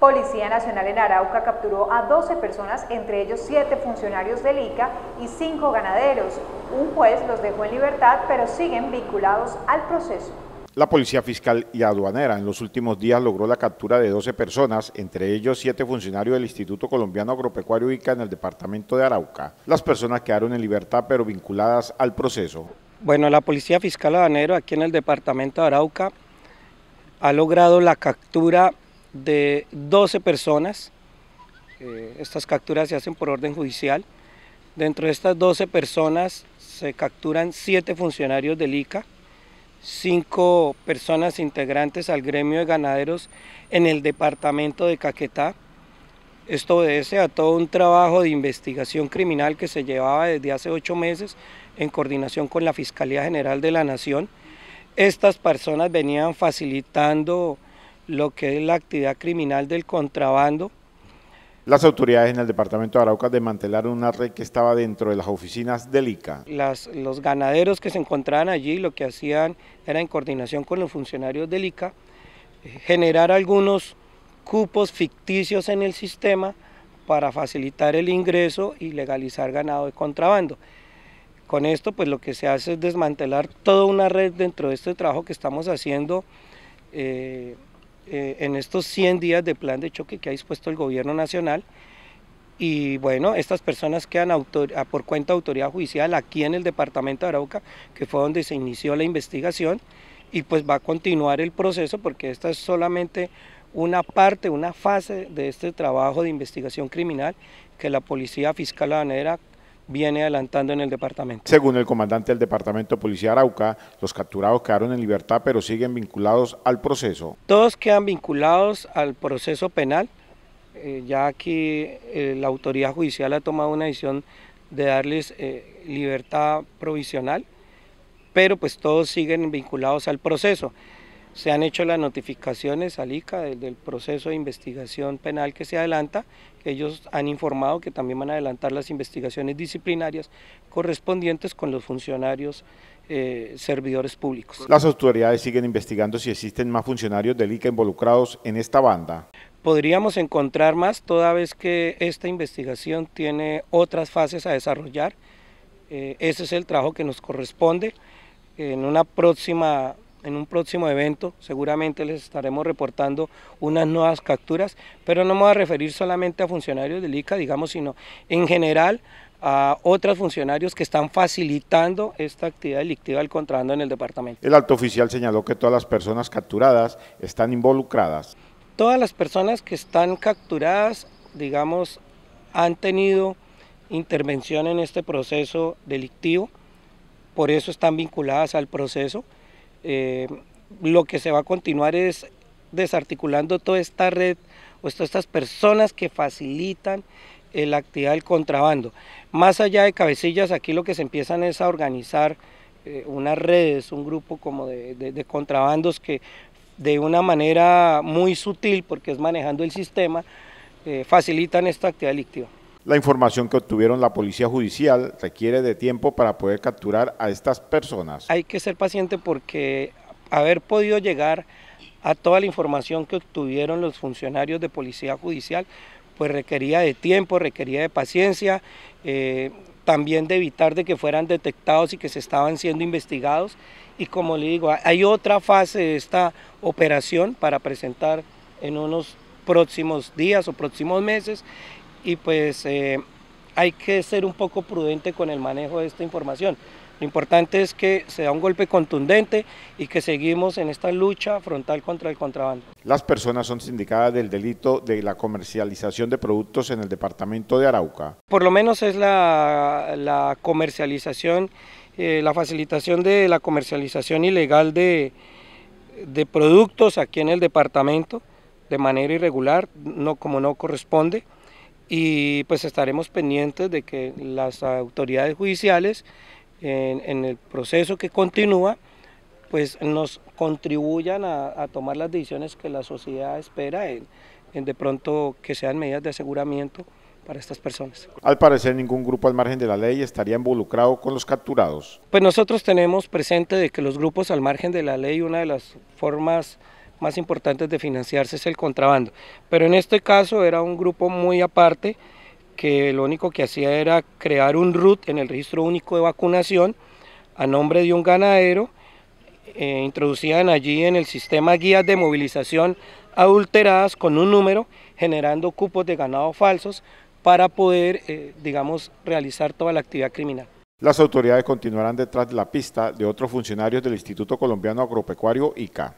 Policía Nacional en Arauca capturó a 12 personas, entre ellos 7 funcionarios del ICA y 5 ganaderos. Un juez los dejó en libertad, pero siguen vinculados al proceso. La Policía Fiscal y Aduanera en los últimos días logró la captura de 12 personas, entre ellos 7 funcionarios del Instituto Colombiano Agropecuario ICA en el departamento de Arauca. Las personas quedaron en libertad, pero vinculadas al proceso. Bueno, la Policía Fiscal Aduanera aquí en el departamento de Arauca ha logrado la captura de 12 personas. Estas capturas se hacen por orden judicial. Dentro de estas 12 personas se capturan 7 funcionarios del ICA, 5 personas integrantes al gremio de ganaderos en el departamento de Caquetá. Esto obedece a todo un trabajo de investigación criminal que se llevaba desde hace 8 meses en coordinación con la Fiscalía General de la Nación. Estas personas venían facilitando lo que es la actividad criminal del contrabando. Las autoridades en el departamento de Arauca desmantelaron una red que estaba dentro de las oficinas del ICA. los ganaderos que se encontraban allí lo que hacían era en coordinación con los funcionarios del ICA eh, generar algunos cupos ficticios en el sistema para facilitar el ingreso y legalizar ganado de contrabando. Con esto pues lo que se hace es desmantelar toda una red dentro de este trabajo que estamos haciendo eh, eh, en estos 100 días de plan de choque que ha dispuesto el gobierno nacional. Y bueno, estas personas quedan por cuenta de autoridad judicial aquí en el departamento de Arauca, que fue donde se inició la investigación, y pues va a continuar el proceso porque esta es solamente una parte, una fase de este trabajo de investigación criminal que la Policía Fiscal Habanera viene adelantando en el departamento. Según el comandante del departamento de Policía Arauca, los capturados quedaron en libertad pero siguen vinculados al proceso. Todos quedan vinculados al proceso penal. Eh, ya aquí eh, la autoridad judicial ha tomado una decisión de darles eh, libertad provisional, pero pues todos siguen vinculados al proceso. Se han hecho las notificaciones al ICA del, proceso de investigación penal que se adelanta, que ellos han informado que también van a adelantar las investigaciones disciplinarias correspondientes con los funcionarios eh, servidores públicos. Las autoridades siguen investigando si existen más funcionarios del ICA involucrados en esta banda. Podríamos encontrar más toda vez que esta investigación tiene otras fases a desarrollar. Eh, ese es el trabajo que nos corresponde. En una próxima en un próximo evento seguramente les estaremos reportando unas nuevas capturas, pero no me voy a referir solamente a funcionarios del ICA, digamos, sino en general a otros funcionarios que están facilitando esta actividad delictiva del contrabando en el departamento. El alto oficial señaló que todas las personas capturadas están involucradas. Todas las personas que están capturadas, digamos, han tenido intervención en este proceso delictivo, por eso están vinculadas al proceso. Eh, lo que se va a continuar es desarticulando toda esta red o todas estas personas que facilitan la actividad del contrabando. Más allá de cabecillas, aquí lo que se empiezan es a organizar eh, unas redes, un grupo como de, contrabandos que de una manera muy sutil, porque es manejando el sistema, eh, facilitan esta actividad delictiva. La información que obtuvieron la Policía Judicial requiere de tiempo para poder capturar a estas personas. Hay que ser paciente porque haber podido llegar a toda la información que obtuvieron los funcionarios de Policía Judicial, pues requería de tiempo, requería de paciencia, eh, también de evitar de que fueran detectados y que se estaban siendo investigados. Y como le digo, hay otra fase de esta operación para presentar en unos próximos días o próximos meses y pues eh, hay que ser un poco prudente con el manejo de esta información. Lo importante es que se da un golpe contundente y que seguimos en esta lucha frontal contra el contrabando. Las personas son sindicadas del delito de la comercialización de productos en el departamento de Arauca. Por lo menos es la, comercialización, eh, la facilitación de la comercialización ilegal de, de productos aquí en el departamento de manera irregular, no como no corresponde y pues estaremos pendientes de que las autoridades judiciales en, el proceso que continúa pues nos contribuyan a, tomar las decisiones que la sociedad espera en, de pronto que sean medidas de aseguramiento para estas personas. Al parecer ningún grupo al margen de la ley estaría involucrado con los capturados. Pues nosotros tenemos presente de que los grupos al margen de la ley, una de las formas más importantes de financiarse es el contrabando. Pero en este caso era un grupo muy aparte que lo único que hacía era crear un RUT en el registro único de vacunación a nombre de un ganadero, eh, introducían allí en el sistema guías de movilización adulteradas con un número, generando cupos de ganado falsos para poder, eh, digamos, realizar toda la actividad criminal. Las autoridades continuarán detrás de la pista de otros funcionarios del Instituto Colombiano Agropecuario ICA.